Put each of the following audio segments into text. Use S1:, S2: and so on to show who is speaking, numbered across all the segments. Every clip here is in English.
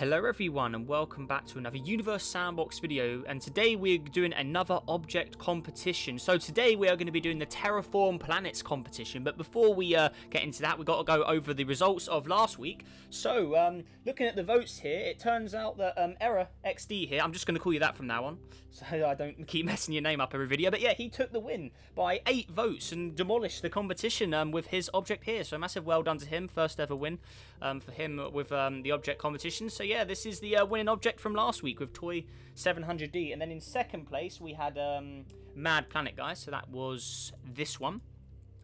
S1: Hello everyone and welcome back to another Universe Sandbox video and today we're doing another object competition. So today we are going to be doing the Terraform Planets competition but before we uh, get into that we've got to go over the results of last week. So um, looking at the votes here it turns out that um, Error XD here, I'm just going to call you that from now on so I don't keep messing your name up every video but yeah he took the win by 8 votes and demolished the competition um, with his object here so massive well done to him, first ever win um, for him with um, the object competition. So this is the uh, winning object from last week with TOI 700D. And then in second place, we had um, Mad Planet Guys. So that was this one.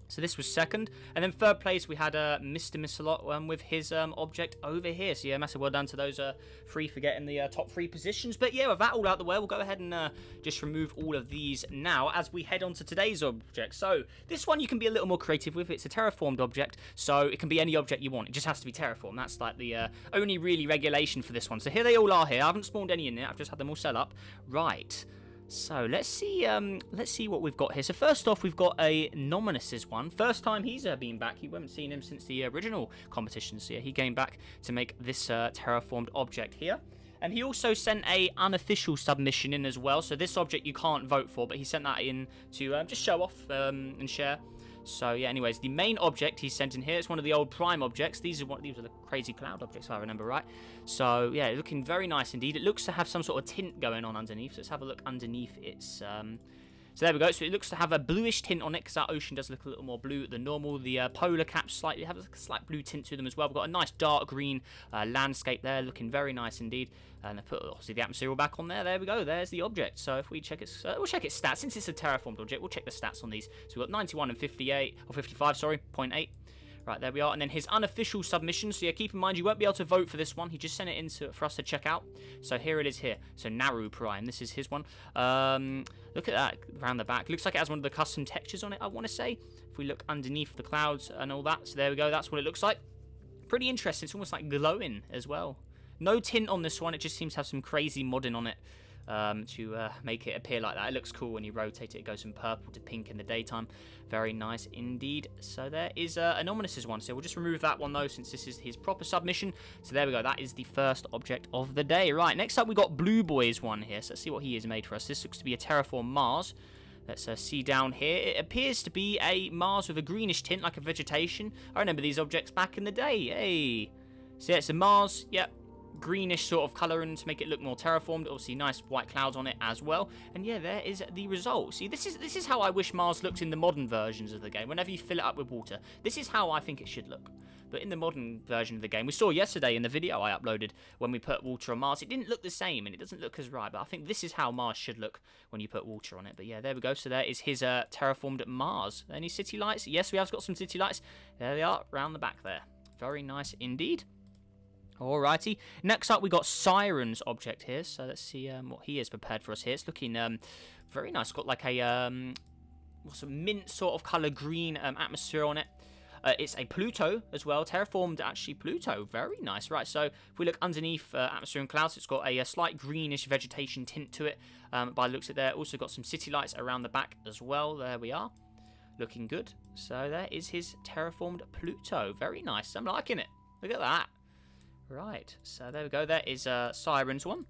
S1: So this was second. And then third place, we had uh, Mr. Missalot um, with his um, object over here. So yeah, massive well done to those uh, three for getting the uh, top three positions. But yeah, with that all out the way, we'll go ahead and uh, just remove all of these now as we head on to today's object. So this one you can be a little more creative with. It's a terraformed object, so it can be any object you want. It just has to be terraformed. That's like the uh, only really regulation for this one. So here they all are here. I haven't spawned any in there. I've just had them all set up. Right. So let's see. Um, let's see what we've got here. So first off, we've got a Nominus's one. First time he's uh, been back. You haven't seen him since the original competition. So yeah, he came back to make this uh, terraformed object here. And he also sent a unofficial submission in as well. So this object you can't vote for, but he sent that in to um, just show off um, and share. So yeah, anyways, the main object he sent in here is one of the old Prime objects. These are what these are the crazy cloud objects, if I remember right. So yeah, looking very nice indeed. It looks to have some sort of tint going on underneath. So let's have a look underneath its um, so there we go. So it looks to have a bluish tint on it because that ocean does look a little more blue than normal. The uh, polar caps slightly have a slight blue tint to them as well. We've got a nice dark green uh, landscape there, looking very nice indeed. And I put obviously the atmosphere back on there. There we go. There's the object. So if we check its, uh, we'll check its stats. Since it's a terraformed object, we'll check the stats on these. So we've got 91 and 58 or 55, sorry, 0.8. Right, there we are. And then his unofficial submission. So yeah, keep in mind, you won't be able to vote for this one. He just sent it in to, for us to check out. So here it is here. So Naru Prime. This is his one. Um, look at that around the back. Looks like it has one of the custom textures on it, I want to say. If we look underneath the clouds and all that. So there we go. That's what it looks like. Pretty interesting. It's almost like glowing as well. No tint on this one. It just seems to have some crazy modding on it um, to uh, make it appear like that. It looks cool when you rotate it. It goes from purple to pink in the daytime. Very nice indeed. So there is uh, an ominous one. So we'll just remove that one though since this is his proper submission. So there we go. That is the first object of the day. Right, next up we got Blue Boy's one here. So let's see what he has made for us. This looks to be a Terraform Mars. Let's uh, see down here. It appears to be a Mars with a greenish tint, like a vegetation. I remember these objects back in the day. Hey. So yeah, it's a Mars. Yep, greenish sort of colour colouring to make it look more terraformed. Obviously, nice white clouds on it as well. And yeah, there is the result. See, this is this is how I wish Mars looked in the modern versions of the game. Whenever you fill it up with water, this is how I think it should look. But in the modern version of the game, we saw yesterday in the video I uploaded when we put water on Mars, it didn't look the same and it doesn't look as right. But I think this is how Mars should look when you put water on it. But yeah, there we go. So there is his uh, terraformed Mars. Any city lights? Yes, we have got some city lights. There they are, around the back there. Very nice indeed. Alrighty. Next up, we got Siren's object here. So let's see um, what he has prepared for us here. It's looking um, very nice. Got like a um, what's a mint sort of color green um, atmosphere on it. Uh, it's a Pluto as well, terraformed actually Pluto. Very nice, right? So if we look underneath uh, atmosphere and clouds, it's got a, a, slight greenish vegetation tint to it. Um, by looks it there, also got some city lights around the back as well. There we are, looking good. So there is his terraformed Pluto. Very nice. I'm liking it. Look at that. Right, so there we go. That is uh, Siren's one.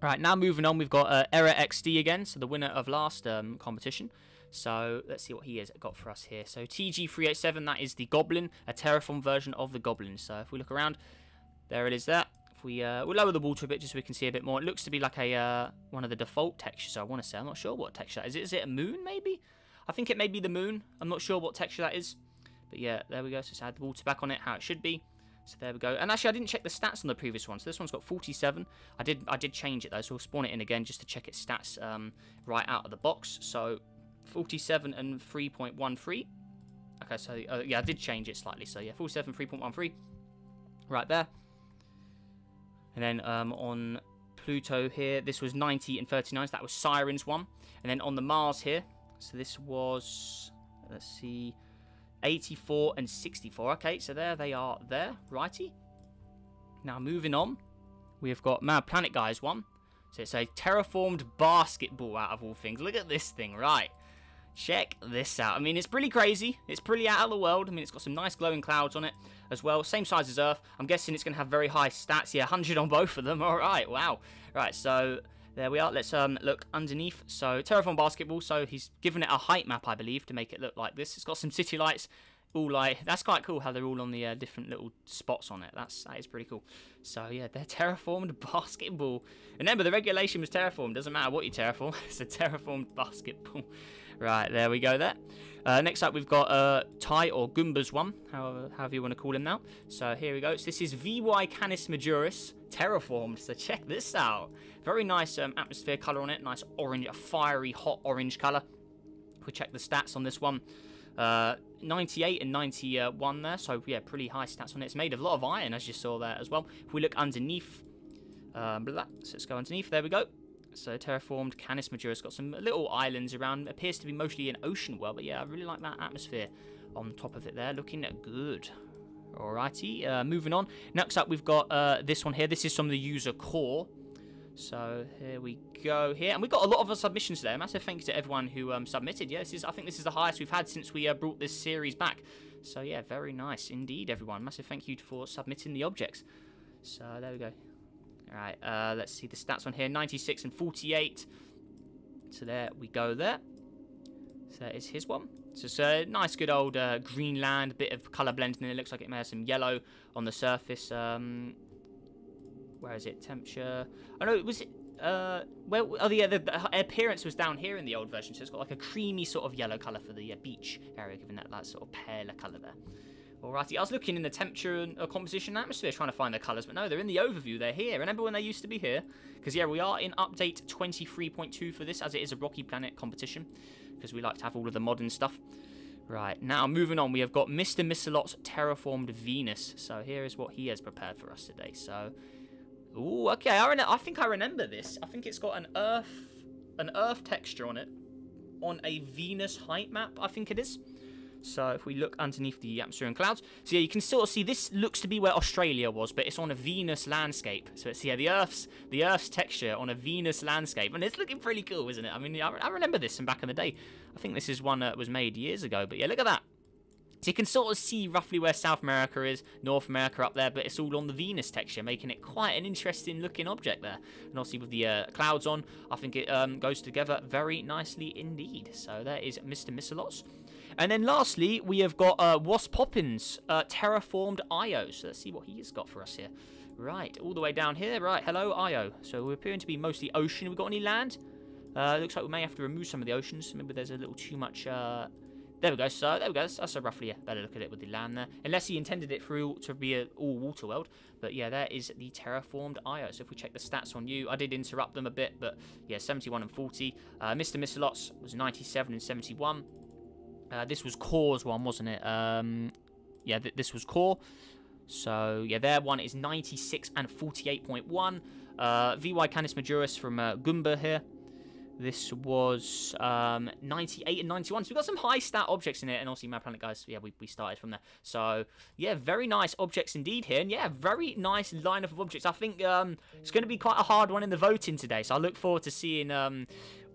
S1: Right, now moving on, we've got uh, Error XD again, so the winner of last um, competition. So let's see what he has got for us here. So TG387, that is the Goblin, a Terraform version of the Goblin. So if we look around, there it is there. If we uh, we'll lower the water a bit just so we can see a bit more. It looks to be like a uh, one of the default textures, I want to say. I'm not sure what texture that is. Is it a moon, maybe? I think it may be the moon. I'm not sure what texture that is. But yeah, there we go. So let's add the water back on it, how it should be. So there we go. And actually, I didn't check the stats on the previous one. So this one's got 47. I did I did change it, though, so we'll spawn it in again just to check its stats um, right out of the box. So 47 and 3.13. Okay, so uh, yeah, I did change it slightly. So yeah, 47, 3.13. Right there. And then um, on Pluto here, this was 90 and 39. So that was Siren's one. And then on the Mars here, so this was, let's see, 84 and 64. Okay, so there they are there, righty. Now moving on, we have got Mad Planet Guys one. So it's a terraformed basketball out of all things. Look at this thing, right. check this out. I mean, it's pretty crazy. It's pretty out of the world. I mean, it's got some nice glowing clouds on it as well. Same size as Earth. I'm guessing it's going to have very high stats. Yeah, 100 on both of them. All right, wow. Right, so there we are. Let's um look underneath. So Terraform Basketball. So he's given it a height map, I believe, to make it look like this. It's got some city lights. All like that's quite cool how they're all on the uh, different little spots on it. That's that is pretty cool. So yeah, they're terraformed basketball. Remember the regulation was terraformed. Doesn't matter what you terraform. it's a terraformed basketball. Right there we go. There. Uh, next up, we've got uh, Tai or Goomba's one, however, however you want to call him now. So here we go. So this is VY Canis Majoris terraformed. So check this out. Very nice um, atmosphere color on it. Nice orange, a fiery, hot orange color. We check the stats on this one. Uh, 98 and 91 there, so yeah, pretty high stats on it. It's made of a lot of iron, as you saw there as well. If we look underneath, um, so let's go underneath. There we go. So terraformed Canis Majoris got some little islands around. Appears to be mostly an ocean world, but yeah, I really like that atmosphere on top of it there. Looking good. Alrighty, uh, moving on. Next up, we've got uh, this one here. This is from the user core. So here we go here, and we got a lot of submissions there. Massive thank you to everyone who um, submitted. Yeah, this is I think this is the highest we've had since we uh, brought this series back. So yeah, very nice indeed, everyone. Massive thank you for submitting the objects. So there we go. All right, uh, let's see the stats on here: 96 and 48. So there we go. There. So that is his one. So it's a nice, good old uh, Greenland, bit of colour blending. It looks like it may have some yellow on the surface. Um, where is it? Temperature. Oh no, it was it? Uh, well, oh yeah, the, the, appearance was down here in the old version, so it's got like a creamy sort of yellow colour for the uh, beach area, giving that that sort of paler colour there. Alrighty, I was looking in the temperature and uh, composition and atmosphere trying to find the colours, but no, they're in the overview, they're here. Remember when they used to be here? Because yeah, we are in update 23.2 for this, as it is a Rocky Planet competition, because we like to have all of the modern stuff. Right, now moving on, we have got Mr. Missalot's Terraformed Venus. So here is what he has prepared for us today. So Ooh, okay. I, I think I remember this. I think it's got an Earth, an Earth texture on it, on a Venus height map. I think it is. So if we look underneath the atmosphere and clouds, so yeah, you can sort of see this looks to be where Australia was, but it's on a Venus landscape. So it's yeah, the Earth's the Earth's texture on a Venus landscape, and it's looking pretty cool, isn't it? I mean, I, I remember this from back in the day. I think this is one that was made years ago, but yeah, look at that. So you can sort of see roughly where South America is, North America up there, but it's all on the Venus texture, making it quite an interesting looking object there. And obviously with the uh, clouds on, I think it um, goes together very nicely indeed. So there is Mr. Missalot's. And then lastly, we have got uh, Wasp Poppins, uh, Terraformed Io. So let's see what he has got for us here. Right, all the way down here. Right, hello, Io. So we're appearing to be mostly ocean. Have we got any land? Uh, looks like we may have to remove some of the oceans. Maybe there's a little too much uh, there we go. So there we go. That's, a roughly a better look at it with the land there. Unless he intended it through to be an all water world. But yeah, there is the terraformed Io. So if we check the stats on you, I did interrupt them a bit, but yeah, 71 and 40. Uh, Mr. Missalot's was 97 and 71. Uh, this was Core's one, wasn't it? Um, yeah, th this was Core. So yeah, their one is 96 and 48.1. Uh, VY Canis Majoris from uh, Goomba here. This was um, 98 and 91. So we've got some high stat objects in it. And also, Mad Planet guys, yeah, we, we started from there. So, yeah, very nice objects indeed here. And yeah, very nice lineup of objects. I think um, it's going to be quite a hard one in the voting today. So I look forward to seeing um,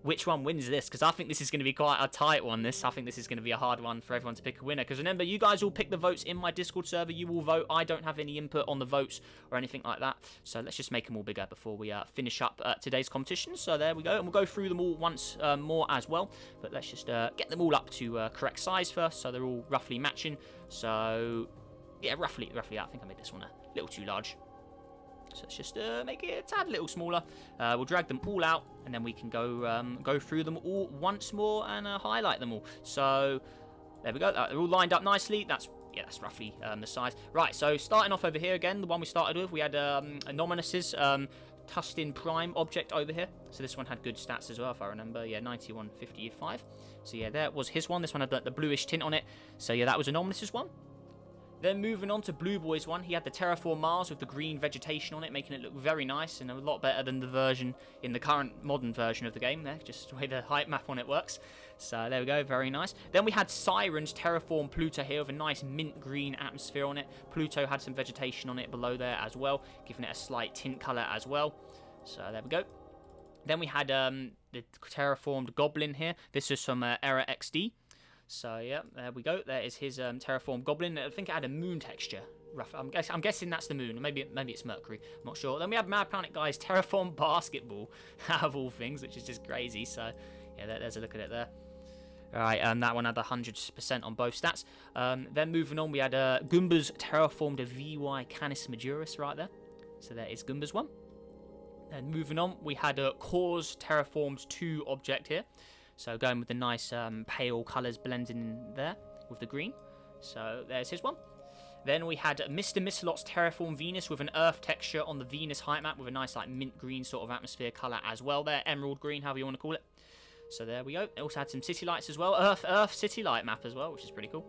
S1: which one wins this because I think this is going to be quite a tight one. This I think this is going to be a hard one for everyone to pick a winner because remember you guys all pick the votes in my Discord server. You will vote. I don't have any input on the votes or anything like that. So let's just make them all bigger before we uh, finish up uh, today's competition. So there we go, and we'll go through them all once uh, more as well. But let's just uh, get them all up to uh, correct size first, so they're all roughly matching. So yeah, roughly, roughly. I think I made this one a little too large. So let's just uh, make it a tad little smaller. Uh, we'll drag them all out, and then we can go um, go through them all once more and uh, highlight them all. So there we go. Uh, they're all lined up nicely. That's yeah, that's roughly um, the size. Right, so starting off over here again, the one we started with, we had um, um, Tustin Prime object over here. So this one had good stats as well, if I remember. Yeah, 91, 55. So yeah, there was his one. This one had the, the bluish tint on it. So yeah, that was Anomalus's one. Then moving on to Blue Boy's one, he had the Terraform Mars with the green vegetation on it, making it look very nice and a lot better than the version in the current modern version of the game there, just the way the height map on it works. So there we go, very nice. Then we had Siren's Terraform Pluto here with a nice mint green atmosphere on it. Pluto had some vegetation on it below there as well, giving it a slight tint colour as well. So there we go. Then we had um, the terraformed goblin here. This is from uh, Error XD. So yeah, there we go. There is his um, terraformed goblin. I think it had a moon texture. Rough. I'm, guess, I'm guessing that's the moon. Maybe maybe it's Mercury. I'm not sure. Then we have Mad Planet Guy's terraform basketball, out of all things, which is just crazy. So yeah, there, there's a look at it there. All right, um, that one had 100% on both stats. Um, then moving on, we had uh, Goomba's terraformed VY Canis Majoris right there. So there is Goomba's one. And moving on, we had a Cause Terraformed 2 object here. So going with the nice um, pale colours blending in there with the green. So there's his one. Then we had Mr. Missalot's Terraform Venus with an Earth texture on the Venus height map with a nice like mint green sort of atmosphere colour as well there. Emerald green, however you want to call it. So there we go. It also had some city lights as well. Earth Earth city light map as well, which is pretty cool.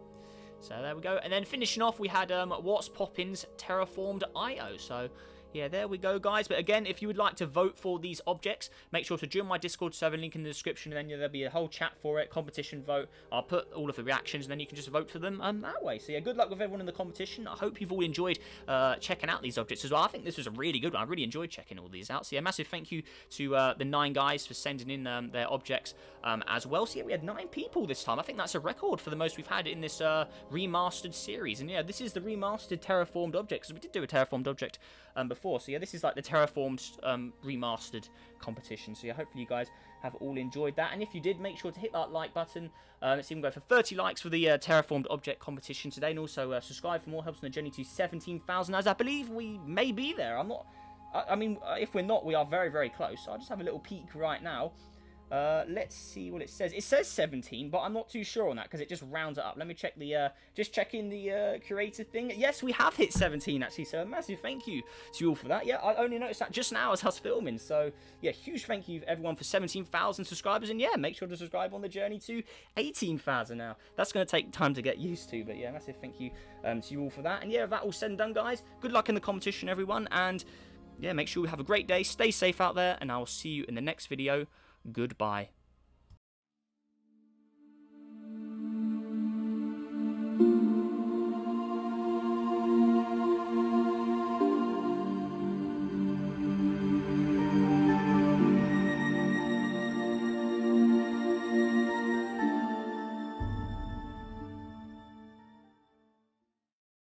S1: So there we go. And then finishing off, we had um, What's Poppin's Terraformed IO. So yeah, there we go, guys. But again, if you would like to vote for these objects, make sure to join my Discord server link in the description. And then there'll be a whole chat for it, competition vote. I'll put all of the reactions, and then you can just vote for them um, that way. So yeah, good luck with everyone in the competition. I hope you've all enjoyed uh, checking out these objects as well. I think this was a really good one. I really enjoyed checking all these out. So yeah, massive thank you to uh, the nine guys for sending in um, their objects um, as well. So yeah, we had nine people this time. I think that's a record for the most we've had in this uh, remastered series. And yeah, this is the remastered terraformed objects. We did do a terraformed object um, before. So yeah, this is like the terraformed um, remastered competition. So yeah, hopefully you guys have all enjoyed that. And if you did, make sure to hit that like button. Uh, let's even go for 30 likes for the uh, terraformed object competition today, and also uh, subscribe for more helps on the journey to 17,000. As I believe we may be there. I'm not. I, I mean, uh, if we're not, we are very, very close. So I'll just have a little peek right now. Uh, let's see what it says. It says 17, but I'm not too sure on that because it just rounds it up. Let me check the, uh, just checking the uh, thing. Yes, we have hit 17 actually, so a massive thank you to you all for that. Yeah, I only noticed that just now as I was filming. So, yeah, huge thank you everyone for 17,000 subscribers. And yeah, make sure to subscribe on the journey to 18,000 now. That's going to take time to get used to, but yeah, massive thank you um, to you all for that. And yeah, that all said and done, guys. Good luck in the competition, everyone. And yeah, make sure you have a great day. Stay safe out there, and I will see you in the next video. Goodbye.